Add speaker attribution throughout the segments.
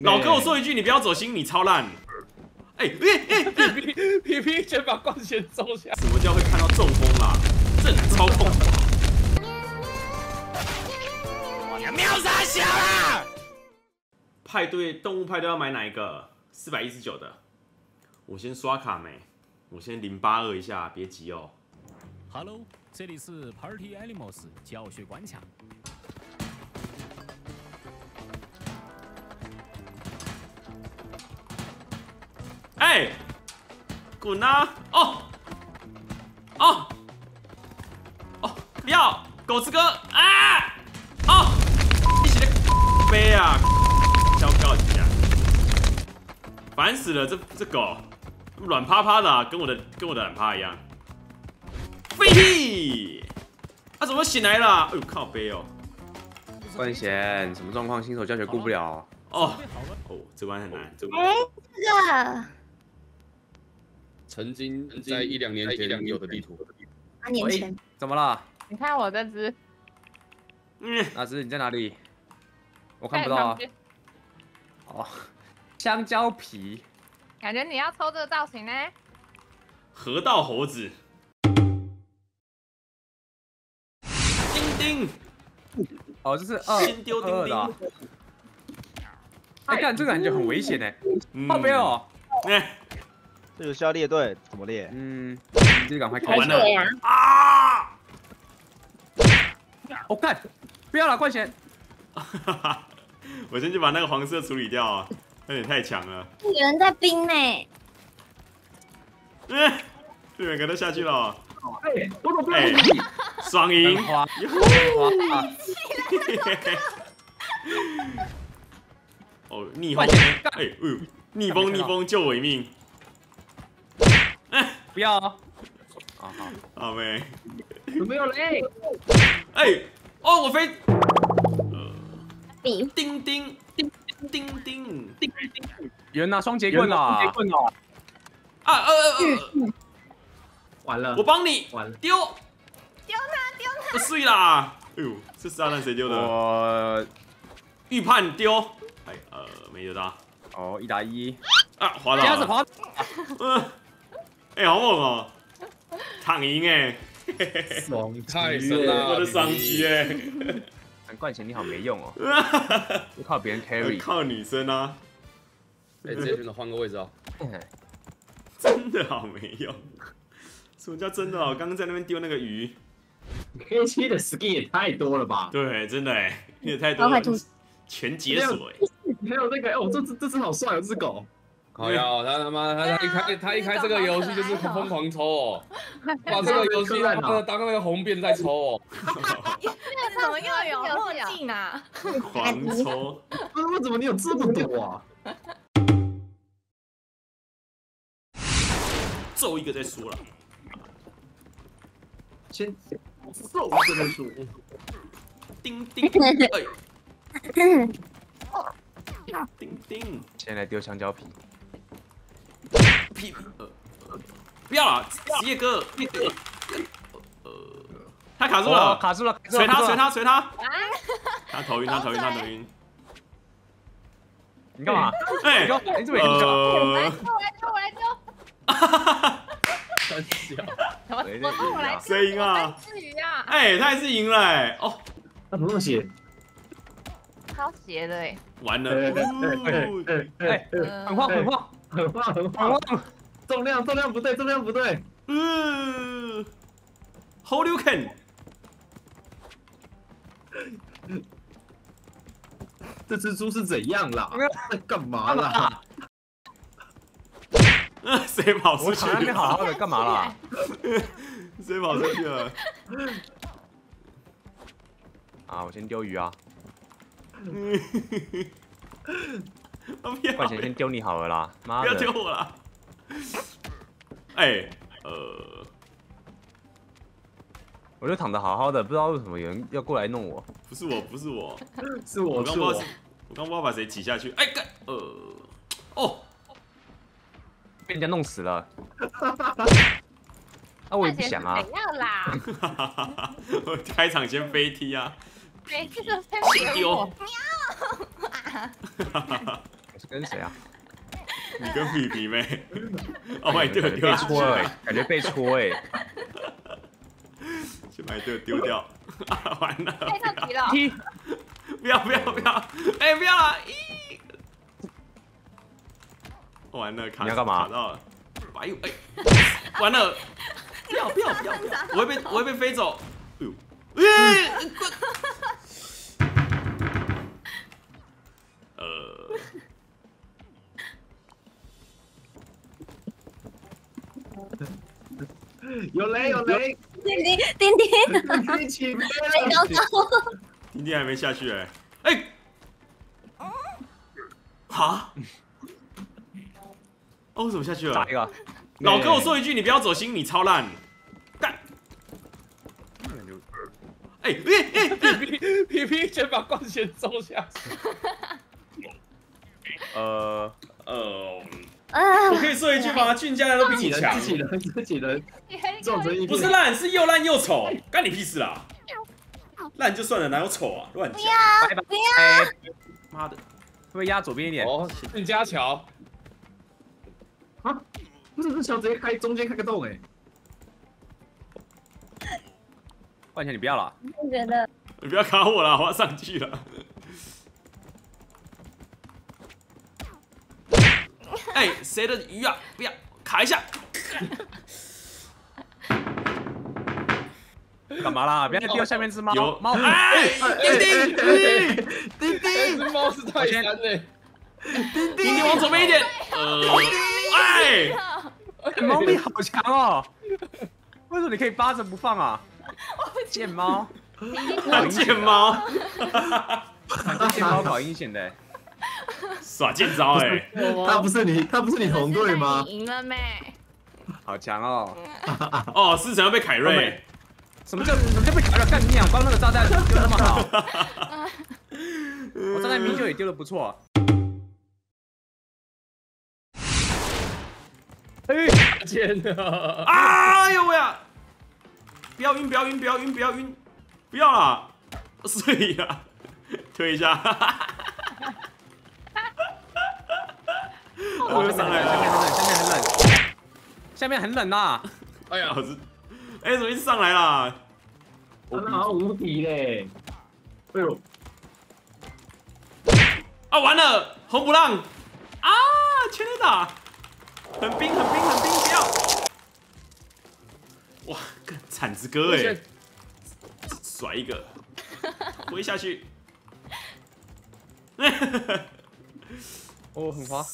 Speaker 1: 老哥，我说一句，你不要走心，你超烂。哎 哎哎，
Speaker 2: 皮皮皮皮先把光线收下。
Speaker 1: 什么叫会看到中风啦？这很操控。
Speaker 2: 我要秒杀小啦！
Speaker 1: 派对动物派对要买哪一个？四百一十九的。我先刷卡没？我先零八二一下，别急哦。
Speaker 3: Hello，这里是 Party Animals 教学关卡。
Speaker 1: 哎，滚啊！哦哦哦，不要，狗子哥啊！哦，一起的飞啊！糟糕一下，烦死了，这这狗软趴趴的、啊，跟我的跟我的软趴一样。飞屁！他、怎么醒来了？哎呦靠背哦！
Speaker 4: 冠贤，什么状况？新手教学顾不了。
Speaker 1: 哦哦，这关很难，这关
Speaker 5: 哎，这个
Speaker 2: 曾经在一两年前有的地图，
Speaker 5: 八年前，
Speaker 4: 怎么了？
Speaker 6: 你看我这只，
Speaker 1: 嗯，
Speaker 4: 哪只？你在哪里？我看不到啊。哦，香蕉皮。
Speaker 6: 感觉你要抽这个造型呢。
Speaker 1: 河道猴子。丁丁，
Speaker 4: 哦，这是二
Speaker 1: 先丢丁
Speaker 4: 二的啊。
Speaker 1: 丁。
Speaker 4: 哎，看这个感觉很危险哎。
Speaker 1: 嗯
Speaker 4: 靠背。哦。
Speaker 1: 哎，
Speaker 7: 这个需要列队，怎么列？
Speaker 4: 嗯，你这个赶快开
Speaker 1: 完了啊！
Speaker 4: 我看，不要了，冠贤。
Speaker 1: 我先去把那个黄色处理掉啊，有点太强了。
Speaker 5: 有人在冰呢，
Speaker 1: 嗯，这两个都下去了。
Speaker 4: 哎，我怎么
Speaker 1: 哎，双赢。哦，逆风。哎，哎呦，逆风逆风救我一命。
Speaker 4: 不要哦。啊好。
Speaker 1: 好没？
Speaker 2: 有没有嘞？
Speaker 1: 哎，哦，我飞。
Speaker 5: 比
Speaker 1: 叮叮叮叮叮叮
Speaker 4: 有人拿双节棍啦。
Speaker 2: 棍哦！
Speaker 1: 啊呃呃呃，
Speaker 2: 完了
Speaker 1: 我帮你
Speaker 2: 完了，
Speaker 1: 丢丢他丢他，碎啦！哎呦，这炸弹谁丢的？
Speaker 4: 我
Speaker 1: 预判丢，哎呃没丢到
Speaker 4: 哦一打一。
Speaker 1: 啊，滑倒了。
Speaker 4: 加子滑。
Speaker 1: 嗯，哎好猛哦，躺赢哎，
Speaker 2: 爽太深了，
Speaker 1: 我的伤机哎，
Speaker 4: 冠贤你好没用哦，就靠别人 carry。
Speaker 1: 靠女生啊，
Speaker 2: 哎，直接选择换个位置哦。
Speaker 1: 真的好没用。什么叫真的哦？我刚刚在那边丢那个鱼
Speaker 8: ，K 七的 skin 也太多了吧？
Speaker 1: 对，真的哎，也太多了全解锁哎。
Speaker 8: 还有那个，哦，这只这只好帅哦，这只狗。
Speaker 2: 好呀，他他妈他他一开他一开这个游戏就是疯狂抽哦，把这个游戏当那个当那个红遍在抽哦。
Speaker 6: 那怎么又有墨镜啊？
Speaker 1: 狂 抽，
Speaker 8: 为为什么你有这么多啊？
Speaker 1: 揍一个再说了。
Speaker 8: 先揍一个再说，
Speaker 1: 叮叮，哎，叮叮，
Speaker 4: 先来丢香蕉皮。
Speaker 1: 屁，呃，呃不要了，职业哥，呃，他卡住
Speaker 4: 哦
Speaker 1: 了，
Speaker 4: 卡住了，
Speaker 1: 随他，随。他，随他，他头晕，他头晕，他头晕，
Speaker 4: 你干嘛？
Speaker 1: 哎
Speaker 4: 你，干嘛？你怎么也干嘛？
Speaker 1: 呃，
Speaker 6: 来丢，我来丢，我来丢。
Speaker 2: 三小，
Speaker 6: 我
Speaker 4: 谁在
Speaker 6: 我我来
Speaker 1: 谁赢啊？
Speaker 6: 至于啊，
Speaker 1: 哎，他还是赢了，哎，哦，
Speaker 8: 那不用写。
Speaker 6: 超邪的哎。
Speaker 1: 完了，
Speaker 8: 哎
Speaker 1: 呜
Speaker 8: 哎
Speaker 4: 哎，
Speaker 6: 嗯
Speaker 4: 很晃很晃
Speaker 8: 很晃很
Speaker 4: 很
Speaker 8: 晃，重量重量不对，重量不对。
Speaker 1: 嗯，Hold you can，
Speaker 8: 这只猪是怎样啦？在干嘛啦？
Speaker 1: 呃 谁跑出去
Speaker 4: 我躺在那边好好的，干嘛啦？
Speaker 1: 谁跑出去了？
Speaker 4: 啊，我先丢鱼啊。
Speaker 1: 嗯，我不要
Speaker 4: 冠贤先丢你好了啦，妈
Speaker 1: 不要丢！我了。哎，呃，
Speaker 4: 我就躺的好好的，不知道为什么有人要过来弄我。
Speaker 1: 不是我，不是我，
Speaker 8: 是我是我
Speaker 1: 我刚不知道，我刚不知道把谁挤下去。哎，干，呃，哦，
Speaker 4: 被人家弄死了。那 我也不想啊
Speaker 6: 怎。样啦？
Speaker 1: 哈哈哈哈我开场先飞踢啊，
Speaker 6: 每次都在
Speaker 1: 先丢
Speaker 6: 我。
Speaker 1: 哈哈哈
Speaker 4: 是跟谁啊？
Speaker 1: 你跟皮皮妹，哦，把你队友丢
Speaker 4: 被
Speaker 1: 下去
Speaker 4: 戳哎，感觉被戳哎。
Speaker 1: 先把你队友丢掉，啊，完了，
Speaker 6: 太上级了，
Speaker 1: 不要不要不要，哎、不要了，咦，完了，卡
Speaker 4: 你要干嘛？
Speaker 1: 卡到了，哎呦哎，完了，不要不要不要不要，我会被我会被飞走，哎呦，哎，滚，呃，
Speaker 8: 有雷有雷，
Speaker 5: 丁丁丁丁，
Speaker 8: 一起飞了。
Speaker 1: 丁丁还没下去哎、哎、哈，哦，我怎么下去了
Speaker 4: 打一？个。
Speaker 1: 老哥，我说一句，你不要走心，你超烂，干。哎哎哎哎！
Speaker 2: 皮皮先把冠先揍下去。
Speaker 4: 呃，
Speaker 1: 呃，
Speaker 5: 啊
Speaker 1: 我可以说一句吗？俊家人都比你强，
Speaker 8: 自己人自己人撞成一片。
Speaker 1: 不是烂，是又烂又丑，干你屁事啦！烂就算了，哪有丑啊？乱讲！
Speaker 4: 拜拜。哎，会
Speaker 1: 妈的，会
Speaker 4: 不会压左边一点？
Speaker 2: 哦，俊家桥，
Speaker 8: 啊，不是这桥直接开中间开个洞哎。
Speaker 4: 万钱你不要了。
Speaker 5: 我觉得
Speaker 1: 你不要卡我了，我要上去了。哎，谁的鱼啊？不要卡一下！
Speaker 4: 干嘛啦？不要再丢下面只猫
Speaker 1: 有
Speaker 4: 猫。
Speaker 1: 哎，丁丁，
Speaker 8: 丁
Speaker 2: 这只猫是泰山嘞，
Speaker 1: 丁丁往左边一点。呃，哎，
Speaker 4: 猫咪好强哦！为什么你可以扒着不放啊？贱猫，
Speaker 1: 贱猫，
Speaker 4: 贱 猫搞阴险的。
Speaker 1: 耍贱招哎！
Speaker 8: 他不是你，他不是你同队吗
Speaker 6: 你？赢了没？
Speaker 4: 好强哦！
Speaker 1: 哦，思成要被凯瑞。
Speaker 4: 什么叫什么叫被凯瑞？干你啊！光那个炸弹丢那么好，我炸弹明明就也丢的不错。哎，
Speaker 2: 天哪！
Speaker 1: 哎呦喂呀！不要晕，不要晕，不要晕，不要晕，不要啦！睡呀，推一下。我又上来
Speaker 4: 下面，很冷，下面很冷，下面很冷呐！
Speaker 2: 哎呀
Speaker 1: 老，师，哎，怎么一直上来啦？
Speaker 8: 他那好像无敌嘞。哎呦，
Speaker 1: 啊，完了，红不浪啊，全垒打，很冰，很冰，很冰，不要！哇，干铲子哥哎，甩一个，挥下去。
Speaker 4: 哦，很滑。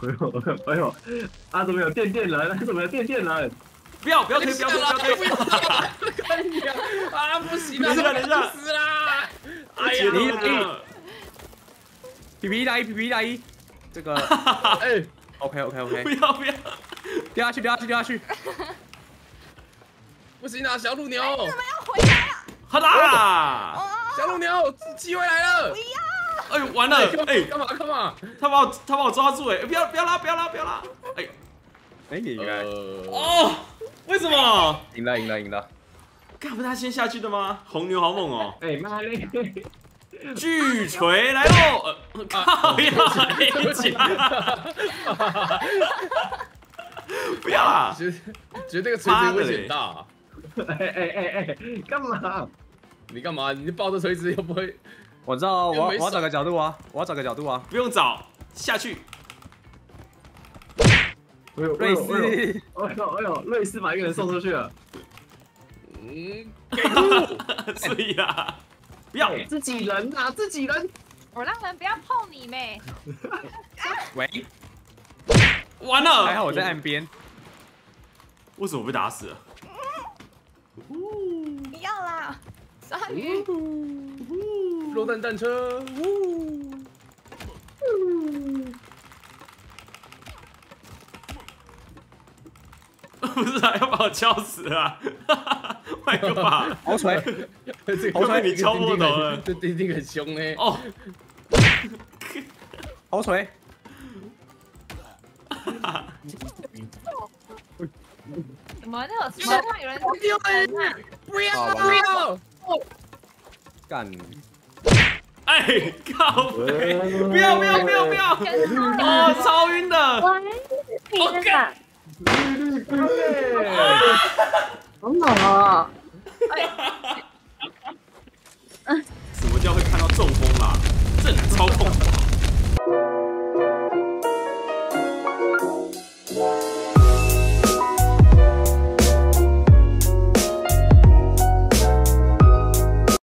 Speaker 8: 哎呦，哎呦，啊怎么有电电人？啊怎么有电电人？
Speaker 1: 不要不要推，不要推，不要推！
Speaker 2: 看你啊，不行了，
Speaker 1: 等一下等一下
Speaker 2: 不死啦！哎
Speaker 1: 接
Speaker 2: 呀，
Speaker 1: 都
Speaker 4: 皮皮打一，皮皮打一，这个
Speaker 2: 哎
Speaker 4: ，，OK OK OK，不
Speaker 1: 要不要！
Speaker 4: 掉下去掉下去掉下去，
Speaker 2: 不行啊，小乳牛，
Speaker 1: 好打！
Speaker 2: 小乳牛，机会来了！
Speaker 1: 哎，完了！哎，
Speaker 2: 干嘛干嘛？
Speaker 1: 他把我他把我抓住！哎，不要不要拉不要拉不要拉！哎，
Speaker 4: 哎，赢了
Speaker 2: 呃，
Speaker 1: 哦，为什么？
Speaker 4: 赢了赢了赢了，
Speaker 1: 干不是他先下去的吗？红牛好猛哦！
Speaker 8: 哎妈嘞！
Speaker 1: 巨锤来喽！呃，靠呀，一起！不要啦！
Speaker 2: 觉得觉得这个锤子危险大，
Speaker 8: 哎哎哎哎，干嘛？
Speaker 2: 你干嘛？你抱着锤子又不会？
Speaker 4: 我知道我我要找个角度啊，我要找个角度啊，
Speaker 1: 不用找，下去！
Speaker 8: 哎呦，
Speaker 4: 瑞斯，
Speaker 8: 哎呦哎呦，瑞斯把一个人送出去了。
Speaker 2: 嗯，
Speaker 1: 所以啦，不要！
Speaker 8: 哎自己人呐，自己人。
Speaker 6: 我让人不要碰你妹！
Speaker 4: 喂，
Speaker 1: 完了！
Speaker 4: 还好我在岸边，
Speaker 1: 为什么被打死了？
Speaker 6: 不要啦，鲨鱼，
Speaker 2: 落蛋战车，呜，
Speaker 1: 不是啊，要把我敲死啊！换个吧。
Speaker 4: 好锤，
Speaker 2: 这
Speaker 1: 好锤你敲破头了
Speaker 2: 这丁丁很凶呢。
Speaker 1: 哦，
Speaker 4: 好锤，
Speaker 6: 怎么那种车上有人
Speaker 2: 丢人！不要不要！
Speaker 4: 干，
Speaker 1: 靠！不要不要不要不要！哦，超晕的。
Speaker 8: 我靠！好猛
Speaker 5: 啊！嗯，什
Speaker 8: 么叫会
Speaker 9: 看到中风啊？正常中风。